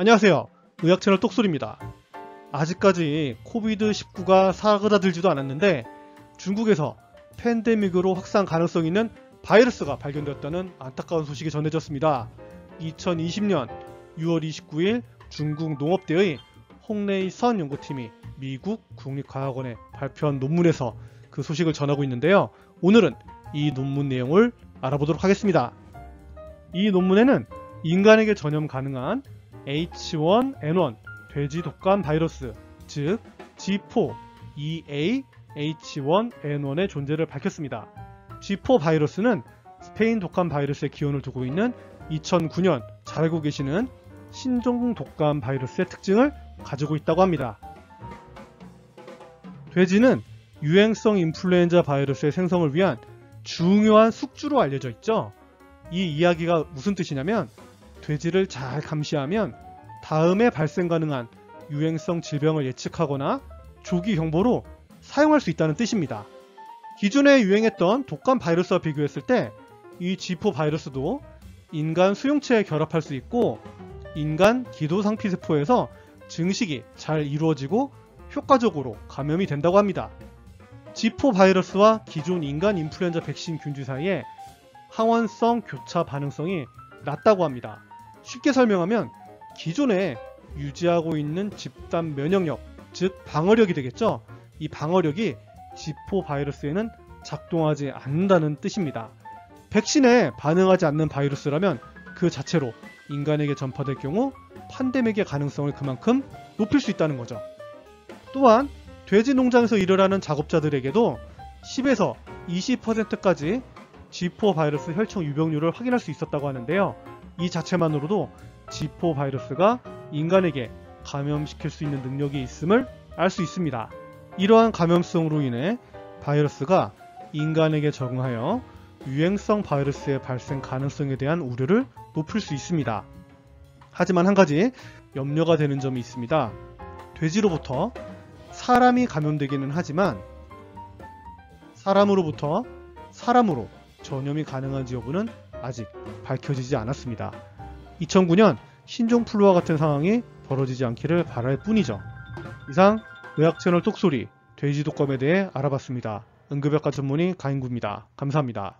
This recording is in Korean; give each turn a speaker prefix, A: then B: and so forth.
A: 안녕하세요. 의학 채널 똑소리입니다. 아직까지 코비드19가 사그라들지도 않았는데 중국에서 팬데믹으로 확산 가능성 있는 바이러스가 발견되었다는 안타까운 소식이 전해졌습니다. 2020년 6월 29일 중국 농업대의 홍레이 선 연구팀이 미국 국립과학원에 발표한 논문에서 그 소식을 전하고 있는데요. 오늘은 이 논문 내용을 알아보도록 하겠습니다. 이 논문에는 인간에게 전염 가능한 H1N1 돼지 독감 바이러스, 즉 G4 EA H1N1의 존재를 밝혔습니다. G4 바이러스는 스페인 독감 바이러스의 기원을 두고 있는 2009년 잘 알고 계시는 신종 독감 바이러스의 특징을 가지고 있다고 합니다. 돼지는 유행성 인플루엔자 바이러스의 생성을 위한 중요한 숙주로 알려져 있죠. 이 이야기가 무슨 뜻이냐면 돼지를 잘 감시하면 다음에 발생 가능한 유행성 질병을 예측하거나 조기 경보로 사용할 수 있다는 뜻입니다. 기존에 유행했던 독감 바이러스와 비교했을 때이 G4 바이러스도 인간 수용체에 결합할 수 있고 인간 기도 상피세포에서 증식이 잘 이루어지고 효과적으로 감염이 된다고 합니다. G4 바이러스와 기존 인간 인플루엔자 백신 균주 사이에 항원성 교차 반응성이 낮다고 합니다. 쉽게 설명하면 기존에 유지하고 있는 집단 면역력, 즉 방어력이 되겠죠. 이 방어력이 G4 바이러스에는 작동하지 않는다는 뜻입니다. 백신에 반응하지 않는 바이러스라면 그 자체로 인간에게 전파될 경우 판데믹의 가능성을 그만큼 높일 수 있다는 거죠. 또한 돼지 농장에서 일을 하는 작업자들에게도 10에서 20%까지 G4 바이러스 혈청 유병률을 확인할 수 있었다고 하는데요. 이 자체만으로도 G4 바이러스가 인간에게 감염시킬 수 있는 능력이 있음을 알 수 있습니다. 이러한 감염성으로 인해 바이러스가 인간에게 적응하여 유행성 바이러스의 발생 가능성에 대한 우려를 높일 수 있습니다. 하지만 한 가지 염려가 되는 점이 있습니다. 돼지로부터 사람이 감염되기는 하지만 사람으로부터 사람으로 전염이 가능한지 여부는 아직 밝혀지지 않았습니다. 2009년 신종 플루와 같은 상황이 벌어지지 않기를 바랄 뿐이죠. 이상 의학 채널 똑소리 돼지 독감에 대해 알아봤습니다. 응급의학과 전문의 가인구입니다. 감사합니다.